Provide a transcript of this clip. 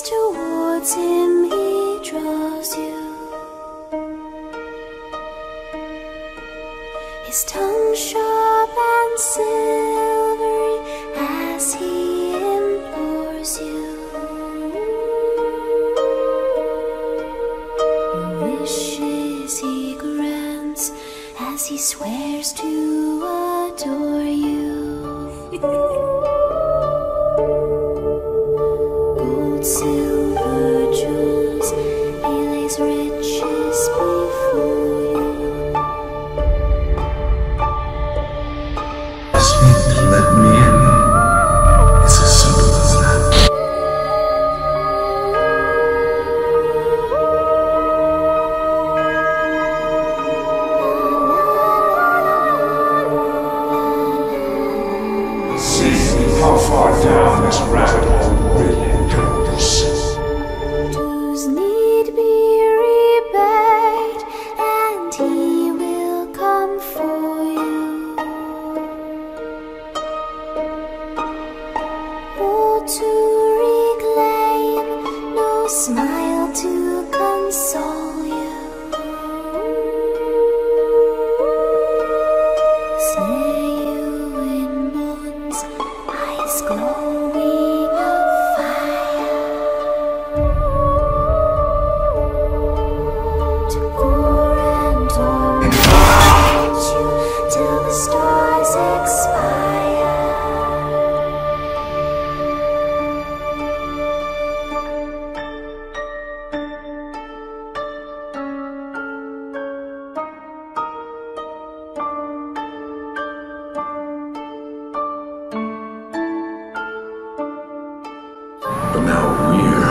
towards him he draws you. His tongue sharp and silvery as he implores you. Your wishes he grants as he swears to adore you. how far down this rabbit smile to console you. Snare you in bonds, eyes glowing now we're